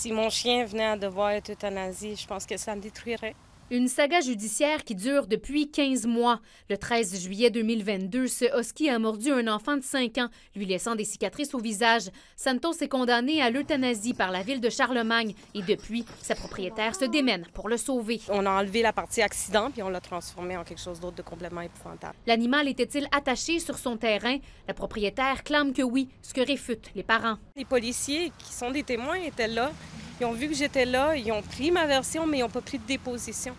Si mon chien venait à devoir être euthanasié, je pense que ça me détruirait. Une saga judiciaire qui dure depuis 15 mois. Le 13 juillet 2022, ce husky a mordu un enfant de 5 ans, lui laissant des cicatrices au visage. Santos est condamné à l'euthanasie par la ville de Charlemagne et depuis, sa propriétaire se démène pour le sauver. On a enlevé la partie accident puis on l'a transformé en quelque chose d'autre de complètement épouvantable. L'animal était-il attaché sur son terrain? La propriétaire clame que oui, ce que réfutent les parents. Les policiers qui sont des témoins étaient là. Ils ont vu que j'étais là, ils ont pris ma version, mais ils n'ont pas pris de déposition.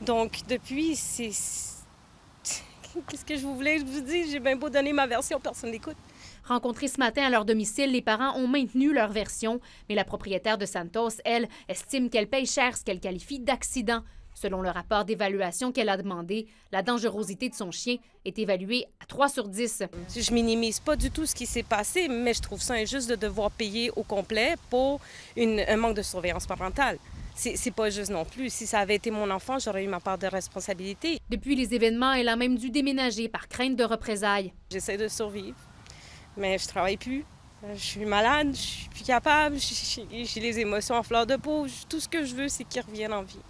Donc, depuis, c'est. Qu'est-ce que je vous voulais je vous dise? J'ai bien beau donner ma version, personne n'écoute. Rencontrés ce matin à leur domicile, les parents ont maintenu leur version, mais la propriétaire de Santos, elle, estime qu'elle paye cher ce qu'elle qualifie d'accident. Selon le rapport d'évaluation qu'elle a demandé, la dangerosité de son chien est évaluée à 3 sur 10. Je minimise pas du tout ce qui s'est passé, mais je trouve ça injuste de devoir payer au complet pour une, un manque de surveillance parentale. C'est pas juste non plus. Si ça avait été mon enfant, j'aurais eu ma part de responsabilité. Depuis les événements, elle a même dû déménager par crainte de représailles. J'essaie de survivre, mais je travaille plus. Je suis malade, je suis plus capable, j'ai les émotions en fleur de peau. Tout ce que je veux, c'est qu'il revienne en vie.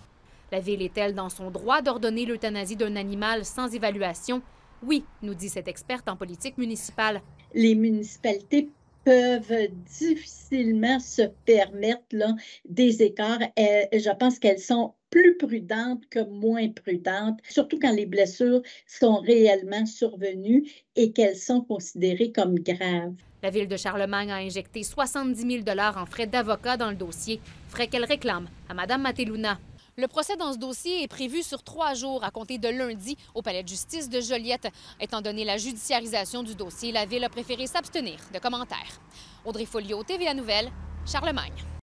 La Ville est-elle dans son droit d'ordonner l'euthanasie d'un animal sans évaluation? Oui, nous dit cette experte en politique municipale. Les municipalités peuvent difficilement se permettre là, des écarts. je pense qu'elles sont plus prudentes que moins prudentes, surtout quand les blessures sont réellement survenues et qu'elles sont considérées comme graves. La ville de Charlemagne a injecté 70 000 en frais d'avocat dans le dossier, frais qu'elle réclame à Mme Mateluna. Le procès dans ce dossier est prévu sur trois jours à compter de lundi au palais de justice de Joliette. Étant donné la judiciarisation du dossier, la Ville a préféré s'abstenir de commentaires. Audrey Folio, TVA Nouvelle, Charlemagne.